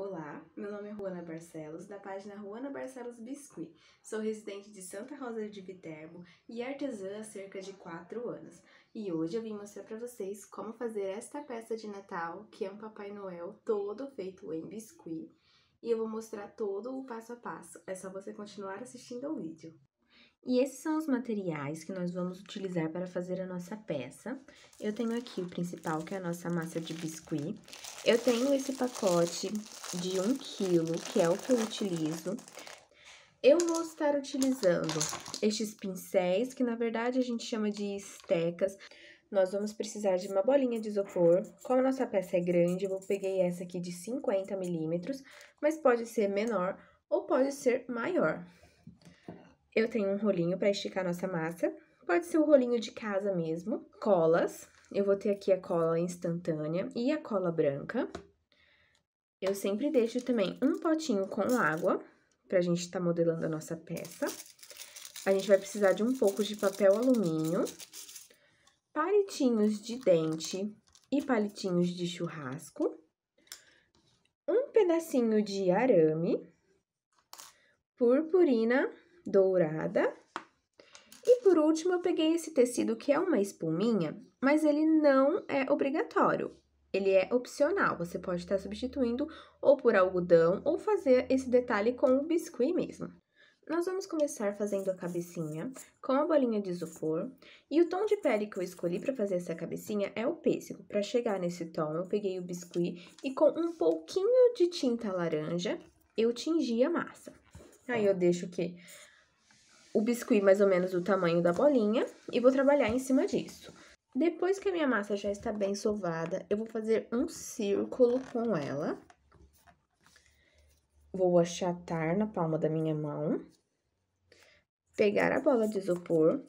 Olá, meu nome é Ruana Barcelos, da página Ruana Barcelos Biscuit. Sou residente de Santa Rosa de Viterbo e artesã há cerca de 4 anos. E hoje eu vim mostrar para vocês como fazer esta peça de Natal, que é um Papai Noel todo feito em biscuit. E eu vou mostrar todo o passo a passo, é só você continuar assistindo ao vídeo. E esses são os materiais que nós vamos utilizar para fazer a nossa peça. Eu tenho aqui o principal, que é a nossa massa de biscuit. Eu tenho esse pacote de 1 quilo, que é o que eu utilizo. Eu vou estar utilizando estes pincéis, que na verdade a gente chama de estecas. Nós vamos precisar de uma bolinha de isopor. Como a nossa peça é grande, eu peguei essa aqui de 50 milímetros, mas pode ser menor ou pode ser maior. Eu tenho um rolinho para esticar nossa massa. Pode ser o rolinho de casa mesmo. Colas. Eu vou ter aqui a cola instantânea e a cola branca. Eu sempre deixo também um potinho com água, pra gente estar tá modelando a nossa peça. A gente vai precisar de um pouco de papel alumínio, palitinhos de dente e palitinhos de churrasco, um pedacinho de arame, purpurina dourada. E por último, eu peguei esse tecido que é uma espuminha, mas ele não é obrigatório. Ele é opcional, você pode estar substituindo ou por algodão ou fazer esse detalhe com o biscuit mesmo. Nós vamos começar fazendo a cabecinha com a bolinha de isopor. E o tom de pele que eu escolhi para fazer essa cabecinha é o pêssego. Para chegar nesse tom, eu peguei o biscuit e com um pouquinho de tinta laranja, eu tingi a massa. Aí eu deixo o? O biscuit mais ou menos do tamanho da bolinha e vou trabalhar em cima disso. Depois que a minha massa já está bem sovada, eu vou fazer um círculo com ela. Vou achatar na palma da minha mão, pegar a bola de isopor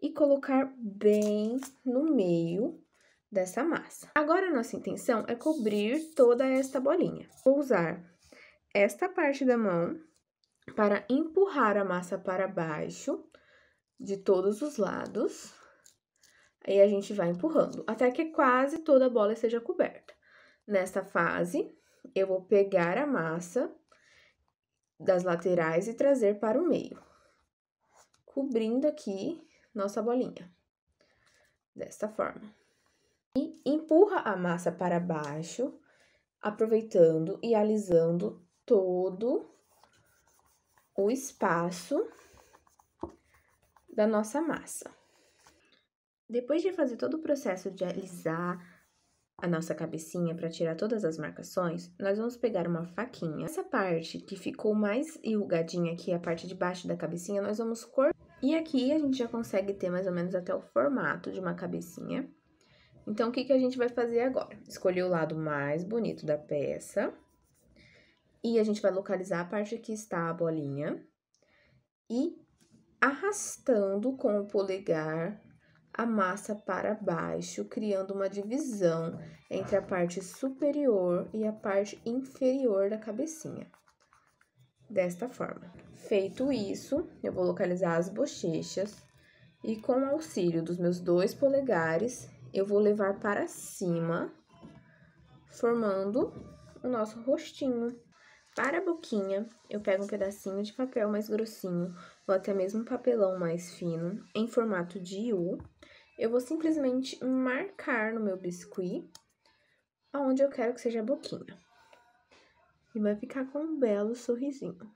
e colocar bem no meio dessa massa. Agora, nossa intenção é cobrir toda esta bolinha. Vou usar esta parte da mão para empurrar a massa para baixo de todos os lados. Aí a gente vai empurrando até que quase toda a bola esteja coberta. Nesta fase, eu vou pegar a massa das laterais e trazer para o meio, cobrindo aqui nossa bolinha, desta forma. E empurra a massa para baixo, aproveitando e alisando todo o espaço da nossa massa. Depois de fazer todo o processo de alisar a nossa cabecinha para tirar todas as marcações, nós vamos pegar uma faquinha. Essa parte que ficou mais enrugadinha aqui, a parte de baixo da cabecinha, nós vamos cortar. E aqui a gente já consegue ter mais ou menos até o formato de uma cabecinha. Então, o que, que a gente vai fazer agora? Escolher o lado mais bonito da peça e a gente vai localizar a parte que está a bolinha e arrastando com o polegar a massa para baixo, criando uma divisão entre a parte superior e a parte inferior da cabecinha. Desta forma. Feito isso, eu vou localizar as bochechas e com o auxílio dos meus dois polegares, eu vou levar para cima, formando o nosso rostinho. Para a boquinha, eu pego um pedacinho de papel mais grossinho, ou até mesmo um papelão mais fino, em formato de U. Eu vou simplesmente marcar no meu biscuit aonde eu quero que seja a boquinha. E vai ficar com um belo sorrisinho.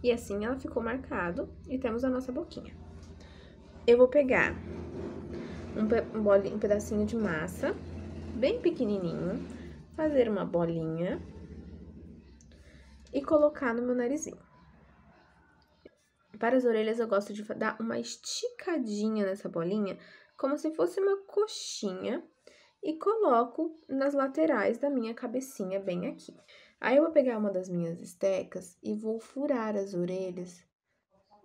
E assim ela ficou marcado e temos a nossa boquinha. Eu vou pegar um, pe um pedacinho de massa, bem pequenininho, fazer uma bolinha e colocar no meu narizinho. Para as orelhas, eu gosto de dar uma esticadinha nessa bolinha, como se fosse uma coxinha, e coloco nas laterais da minha cabecinha, bem aqui. Aí, eu vou pegar uma das minhas estecas e vou furar as orelhas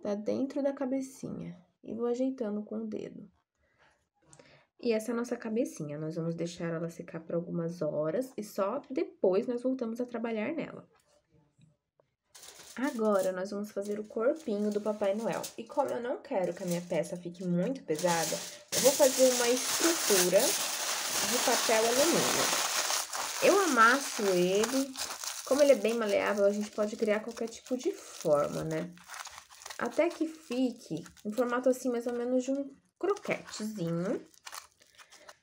da dentro da cabecinha e vou ajeitando com o dedo. E essa é a nossa cabecinha, nós vamos deixar ela secar por algumas horas e só depois nós voltamos a trabalhar nela. Agora, nós vamos fazer o corpinho do Papai Noel. E como eu não quero que a minha peça fique muito pesada, eu vou fazer uma estrutura de papel alumínio. Eu amasso ele Como ele é bem maleável, a gente pode criar qualquer tipo de forma, né? Até que fique em formato assim, mais ou menos de um croquetezinho.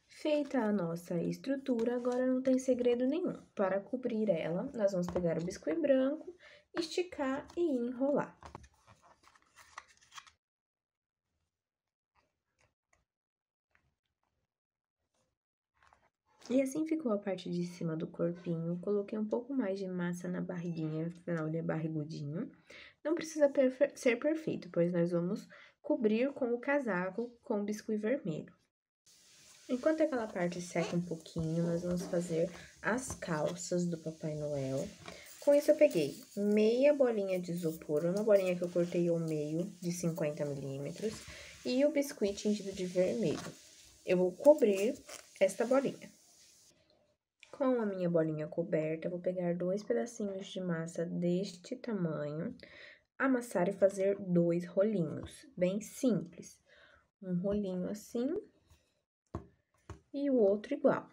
Feita a nossa estrutura, agora não tem segredo nenhum. Para cobrir ela, nós vamos pegar o biscoito branco, esticar e enrolar. E assim ficou a parte de cima do corpinho. Coloquei um pouco mais de massa na barriguinha, afinal ele é barrigudinho. Não precisa perfe ser perfeito, pois nós vamos cobrir com o casaco com o biscoito vermelho. Enquanto aquela parte seca um pouquinho, nós vamos fazer as calças do Papai Noel. Com isso, eu peguei meia bolinha de isopor, uma bolinha que eu cortei ao meio, de 50 milímetros, e o biscoito tingido de vermelho. Eu vou cobrir esta bolinha. Com a minha bolinha coberta, vou pegar dois pedacinhos de massa deste tamanho, amassar e fazer dois rolinhos, bem simples. Um rolinho assim e o outro igual.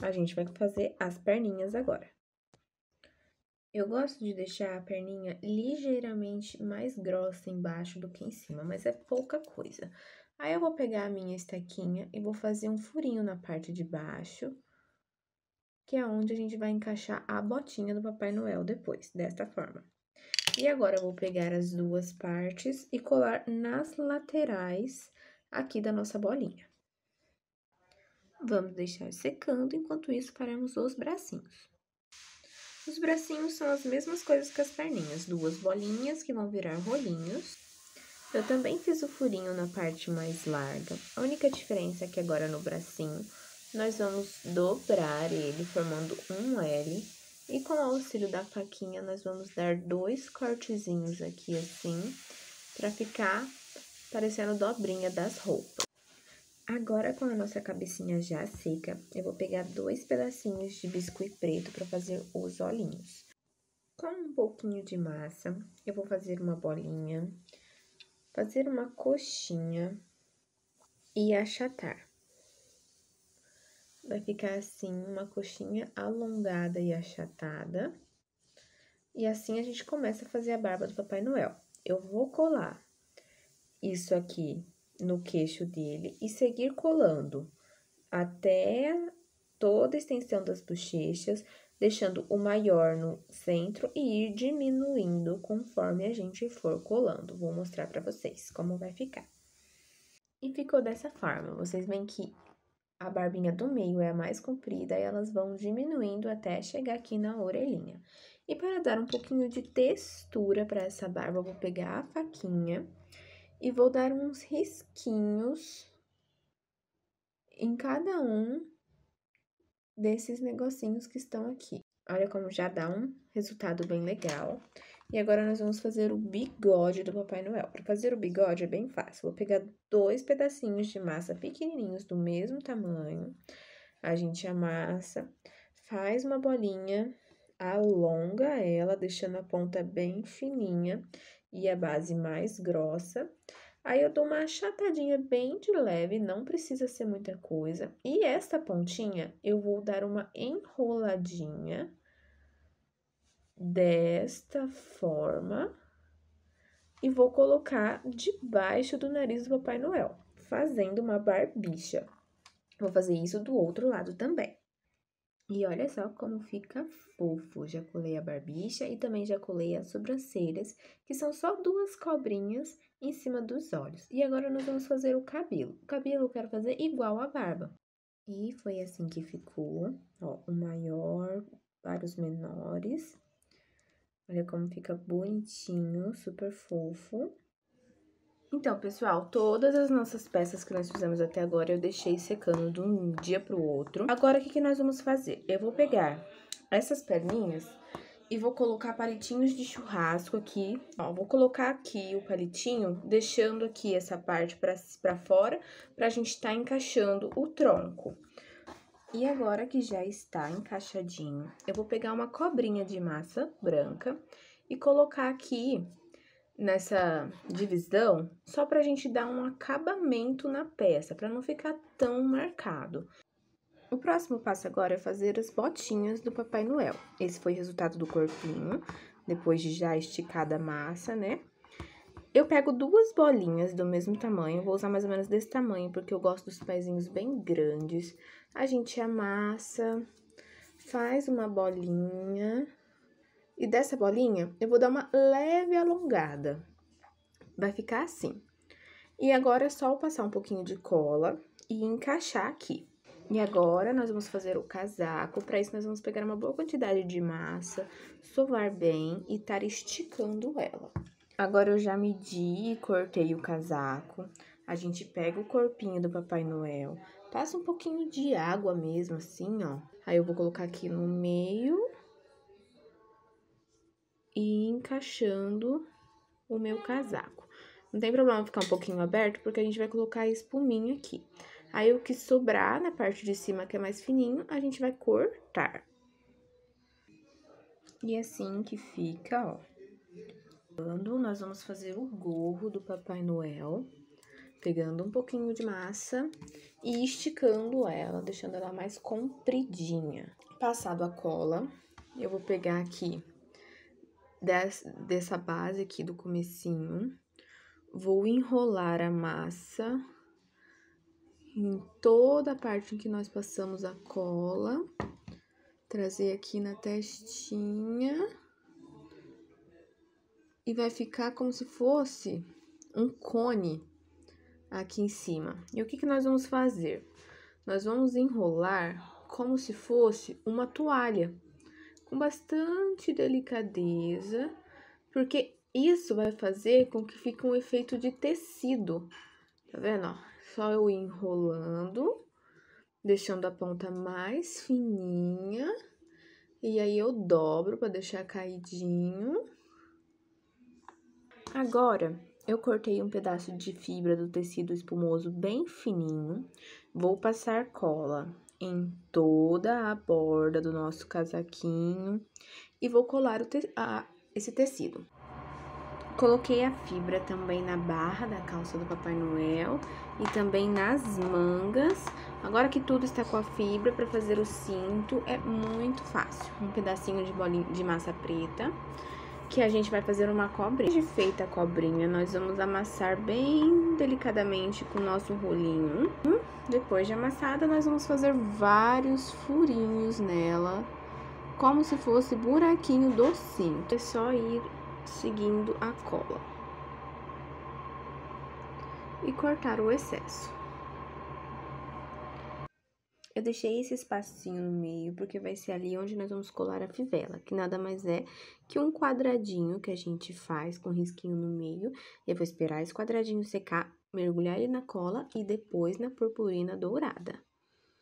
A gente vai fazer as perninhas agora. Eu gosto de deixar a perninha ligeiramente mais grossa embaixo do que em cima, mas é pouca coisa. Aí, eu vou pegar a minha estaquinha e vou fazer um furinho na parte de baixo, que é onde a gente vai encaixar a botinha do Papai Noel depois, desta forma. E agora, eu vou pegar as duas partes e colar nas laterais aqui da nossa bolinha. Vamos deixar secando, enquanto isso faremos os bracinhos. Os bracinhos são as mesmas coisas que as perninhas, duas bolinhas que vão virar rolinhos. Eu também fiz o furinho na parte mais larga, a única diferença é que agora no bracinho nós vamos dobrar ele formando um L e com o auxílio da faquinha nós vamos dar dois cortezinhos aqui assim, para ficar parecendo dobrinha das roupas. Agora, com a nossa cabecinha já seca, eu vou pegar dois pedacinhos de biscoito preto para fazer os olhinhos. Com um pouquinho de massa, eu vou fazer uma bolinha, fazer uma coxinha e achatar. Vai ficar assim, uma coxinha alongada e achatada. E assim a gente começa a fazer a barba do Papai Noel. Eu vou colar isso aqui no queixo dele e seguir colando até toda a extensão das bochechas, deixando o maior no centro e ir diminuindo conforme a gente for colando. Vou mostrar para vocês como vai ficar. E ficou dessa forma, vocês veem que a barbinha do meio é a mais comprida e elas vão diminuindo até chegar aqui na orelhinha. E para dar um pouquinho de textura para essa barba, eu vou pegar a faquinha e vou dar uns risquinhos em cada um desses negocinhos que estão aqui. Olha como já dá um resultado bem legal. E agora nós vamos fazer o bigode do Papai Noel. Para fazer o bigode é bem fácil. Vou pegar dois pedacinhos de massa pequenininhos do mesmo tamanho. A gente amassa, faz uma bolinha, alonga ela, deixando a ponta bem fininha e a base mais grossa. Aí eu dou uma achatadinha bem de leve, não precisa ser muita coisa. E esta pontinha eu vou dar uma enroladinha desta forma e vou colocar debaixo do nariz do Papai Noel, fazendo uma barbicha. Vou fazer isso do outro lado também. E olha só como fica fofo. Já colei a barbicha e também já colei as sobrancelhas, que são só duas cobrinhas em cima dos olhos. E agora nós vamos fazer o cabelo. O cabelo eu quero fazer igual a barba. E foi assim que ficou, ó, o maior para os menores. Olha como fica bonitinho, super fofo. Então, pessoal, todas as nossas peças que nós fizemos até agora eu deixei secando de um dia pro outro. Agora, o que, que nós vamos fazer? Eu vou pegar essas perninhas e vou colocar palitinhos de churrasco aqui. Ó, vou colocar aqui o palitinho, deixando aqui essa parte pra, pra fora, pra gente tá encaixando o tronco. E agora que já está encaixadinho, eu vou pegar uma cobrinha de massa branca e colocar aqui nessa divisão só pra gente dar um acabamento na peça, pra não ficar tão marcado. O próximo passo agora é fazer as botinhas do Papai Noel. Esse foi o resultado do corpinho, depois de já esticada a massa, né? Eu pego duas bolinhas do mesmo tamanho, vou usar mais ou menos desse tamanho, porque eu gosto dos pezinhos bem grandes. A gente amassa, faz uma bolinha, e dessa bolinha eu vou dar uma leve alongada. Vai ficar assim. E agora é só passar um pouquinho de cola e encaixar aqui. E agora, nós vamos fazer o casaco. Para isso, nós vamos pegar uma boa quantidade de massa, sovar bem e estar esticando ela. Agora, eu já medi e cortei o casaco. A gente pega o corpinho do Papai Noel, passa um pouquinho de água mesmo, assim, ó. Aí, eu vou colocar aqui no meio e encaixando o meu casaco. Não tem problema ficar um pouquinho aberto, porque a gente vai colocar a espuminha aqui. Aí, o que sobrar na parte de cima, que é mais fininho, a gente vai cortar. E assim que fica, ó. Nós vamos fazer o gorro do Papai Noel, pegando um pouquinho de massa e esticando ela, deixando ela mais compridinha. Passado a cola, eu vou pegar aqui dessa base aqui do comecinho, vou enrolar a massa em toda a parte em que nós passamos a cola, trazer aqui na testinha e vai ficar como se fosse um cone aqui em cima. E o que, que nós vamos fazer? Nós vamos enrolar como se fosse uma toalha, com bastante delicadeza, porque isso vai fazer com que fique um efeito de tecido, tá vendo? Só eu enrolando, deixando a ponta mais fininha. E aí, eu dobro para deixar caidinho. Agora, eu cortei um pedaço de fibra do tecido espumoso bem fininho. Vou passar cola em toda a borda do nosso casaquinho e vou colar te a, esse tecido. Coloquei a fibra também na barra da calça do Papai Noel e também nas mangas. Agora que tudo está com a fibra para fazer o cinto, é muito fácil. Um pedacinho de bolinha de massa preta, que a gente vai fazer uma cobrinha. De feita a cobrinha, nós vamos amassar bem delicadamente com o nosso rolinho. Depois de amassada, nós vamos fazer vários furinhos nela, como se fosse buraquinho do cinto. É só ir seguindo a cola. E cortar o excesso. Eu deixei esse espacinho no meio, porque vai ser ali onde nós vamos colar a fivela, que nada mais é que um quadradinho que a gente faz com risquinho no meio. Eu vou esperar esse quadradinho secar, mergulhar ele na cola e depois na purpurina dourada.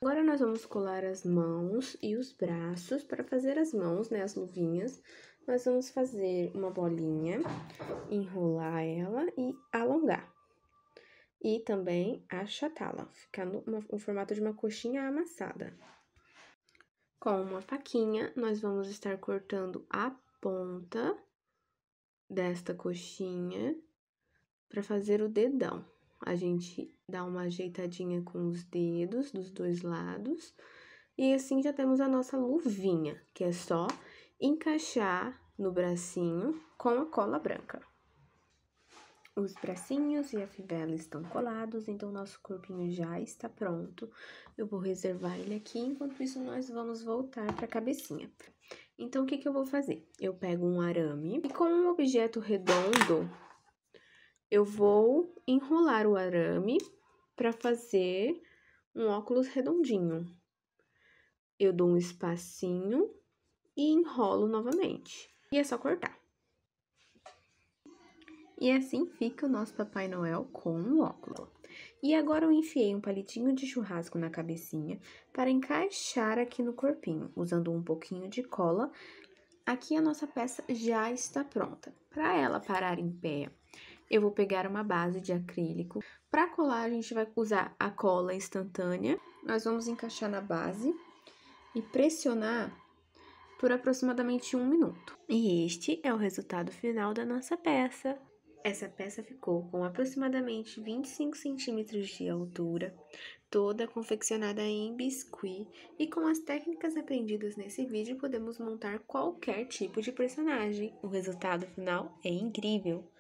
Agora, nós vamos colar as mãos e os braços. Para fazer as mãos, né, as luvinhas, nós vamos fazer uma bolinha, enrolar ela e alongar. E também achatá-la, ficar no, formato de uma coxinha amassada. Com uma faquinha, nós vamos estar cortando a ponta desta coxinha para fazer o dedão. A gente dá uma ajeitadinha com os dedos dos dois lados. E assim já temos a nossa luvinha, que é só encaixar no bracinho com a cola branca. Os bracinhos e a fivela estão colados, então nosso corpinho já está pronto. Eu vou reservar ele aqui, enquanto isso nós vamos voltar para a cabecinha. Então, o que, que eu vou fazer? Eu pego um arame e com um objeto redondo, eu vou enrolar o arame para fazer um óculos redondinho. Eu dou um espacinho e enrolo novamente. E é só cortar. E assim fica o nosso Papai Noel com o óculos. E agora eu enfiei um palitinho de churrasco na cabecinha para encaixar aqui no corpinho, usando um pouquinho de cola. Aqui a nossa peça já está pronta. Para ela parar em pé, eu vou pegar uma base de acrílico. Para colar, a gente vai usar a cola instantânea. Nós vamos encaixar na base e pressionar por aproximadamente um minuto. E este é o resultado final da nossa peça. Essa peça ficou com aproximadamente 25 centímetros de altura, toda confeccionada em biscuit, e com as técnicas aprendidas nesse vídeo podemos montar qualquer tipo de personagem. O resultado final é incrível!